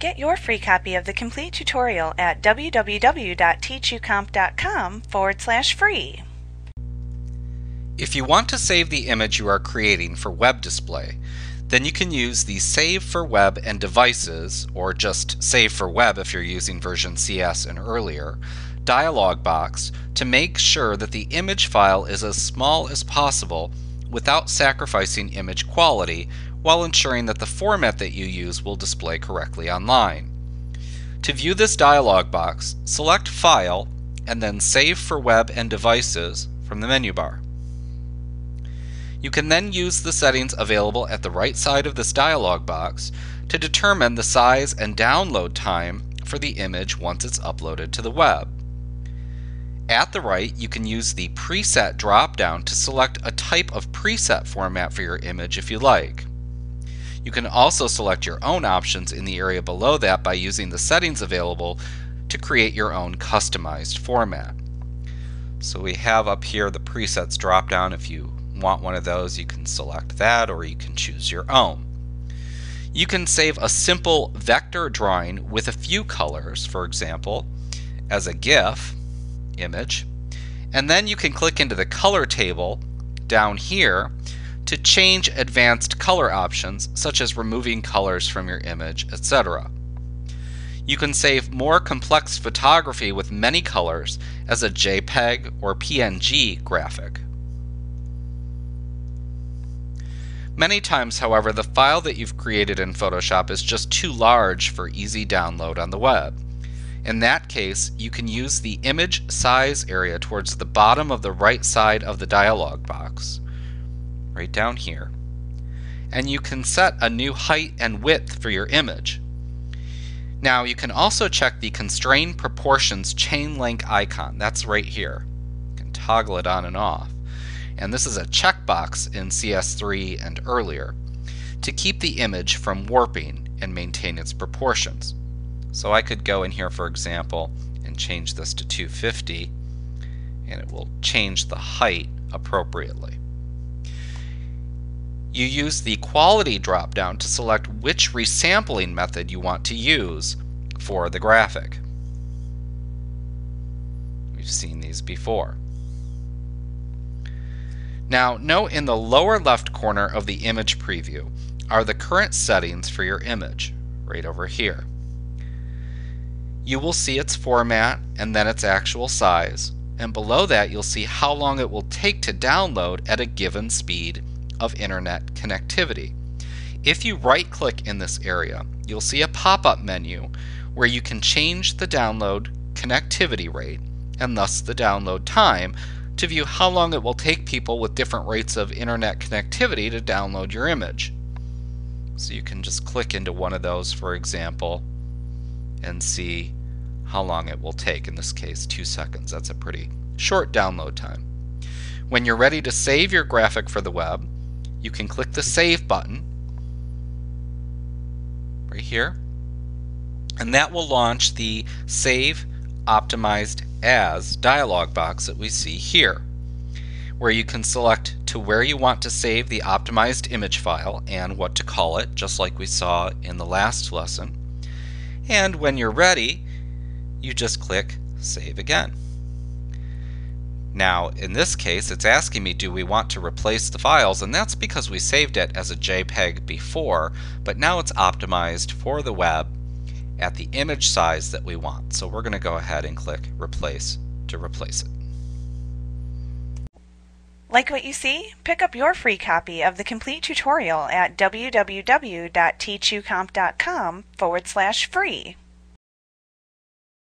Get your free copy of the complete tutorial at www.teachucomp.com forward slash free. If you want to save the image you are creating for web display, then you can use the Save for Web and Devices, or just Save for Web if you're using version CS and earlier, dialog box to make sure that the image file is as small as possible without sacrificing image quality while ensuring that the format that you use will display correctly online. To view this dialog box, select File and then Save for Web and Devices from the menu bar. You can then use the settings available at the right side of this dialog box to determine the size and download time for the image once it's uploaded to the web. At the right, you can use the Preset dropdown to select a type of preset format for your image if you like. You can also select your own options in the area below that by using the settings available to create your own customized format. So we have up here the presets dropdown. If you want one of those, you can select that or you can choose your own. You can save a simple vector drawing with a few colors, for example, as a GIF image. And then you can click into the color table down here to change advanced color options such as removing colors from your image, etc. You can save more complex photography with many colors as a JPEG or PNG graphic. Many times, however, the file that you've created in Photoshop is just too large for easy download on the web. In that case, you can use the image size area towards the bottom of the right side of the dialog box right down here. And you can set a new height and width for your image. Now you can also check the constrain proportions chain link icon. That's right here. You can toggle it on and off. And this is a checkbox in CS3 and earlier to keep the image from warping and maintain its proportions. So I could go in here, for example, and change this to 250, and it will change the height appropriately. You use the quality dropdown to select which resampling method you want to use for the graphic. We've seen these before. Now, note in the lower left corner of the image preview are the current settings for your image, right over here. You will see its format and then its actual size, and below that you'll see how long it will take to download at a given speed of internet connectivity. If you right click in this area, you'll see a pop-up menu where you can change the download connectivity rate and thus the download time to view how long it will take people with different rates of internet connectivity to download your image. So you can just click into one of those, for example, and see how long it will take. In this case, two seconds. That's a pretty short download time. When you're ready to save your graphic for the web, you can click the Save button right here, and that will launch the Save Optimized As dialog box that we see here, where you can select to where you want to save the optimized image file and what to call it, just like we saw in the last lesson. And when you're ready, you just click Save Again. Now, in this case, it's asking me, do we want to replace the files? And that's because we saved it as a JPEG before, but now it's optimized for the web at the image size that we want. So we're going to go ahead and click Replace to replace it. Like what you see? Pick up your free copy of the complete tutorial at www.teachucomp.com forward slash free.